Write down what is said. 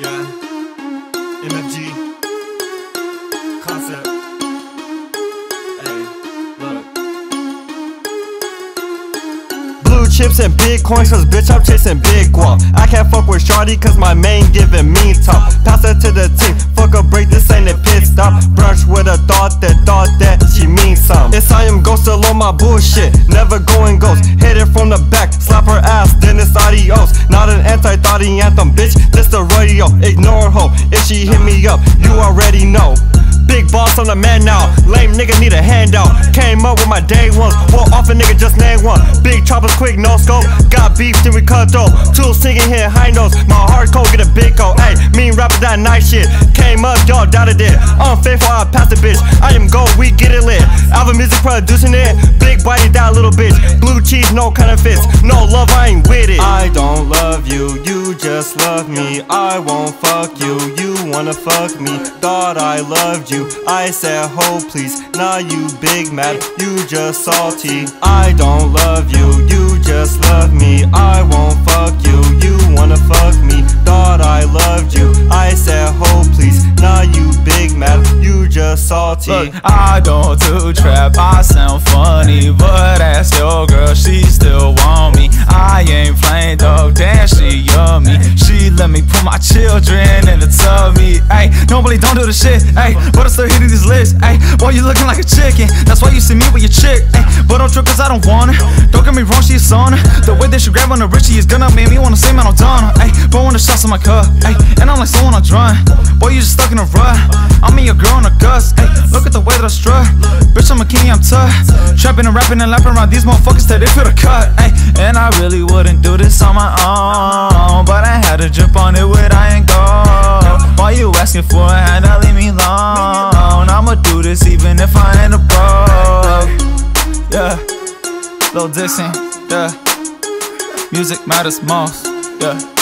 Yeah. MFG. Concept. Hey, look. Blue chips and bitcoins, cause bitch, I'm chasing big guap. I can't fuck with Shorty, cause my main giving me top. Pass it to the team, fuck a break, this ain't a pit stop. Brush with a thought that thought that she means some. It's I am ghost alone my bullshit, never going ghost. Hit it from the back, slap her ass, then it's adios. Not anti-thoughty anthem, bitch, this the radio. Ignore hope, if she hit me up, you already know. Big boss on the man now. Lame nigga need a handout. Came up with my day ones. Well, off a nigga just name one. Big choppers quick, no scope. Got beef, then we cut though. Two singing here, high notes. My heart cold, get a big coat. Ayy, mean rapper that night shit. Came up, y'all doubted it. Unfaithful, I passed the bitch. I am gold, we get it lit. Album music producing it. Big body, that little bitch. Blue cheese, no kind of fits. No love, I ain't with it. I just love me. I won't fuck you, you wanna fuck me. Thought I loved you. I said, ho, please. Now you big mad, you just salty. I don't love you, you just love me. I won't fuck you, you wanna fuck me. Thought I loved you. I said, ho, please. Now you big mad, you just salty. Look, I don't do trap, I sound funny, but ask your girl, she let me put my children in the tummy. Ayy, normally don't do the shit, ayy, but I'm still hitting these lists, ayy. Boy, you looking like a chicken, that's why you see me with your chick, ayy. But don't trip, cause I don't want her. Don't get me wrong, she a sauna. The way that she grab on the Richie is gonna make me wanna say man, I'm done, ayy. Blowing the shots in my cup, ayy, and I'm like someone on dry. Boy, you just stuck in a rut. I'm in your girl in a gust, ayy. Look at the way that I strut. Bitch, I'm a king, I'm tough. Trapping and rapping and lapping around these motherfuckers till they feel the cut, ayy. And I really wouldn't do this on my own, jump on it with iron gold. Why you asking for a hand? Now leave me alone. I'ma do this even if I ain't a broke. Yeah, Lil Dixon, yeah. Music matters most, yeah.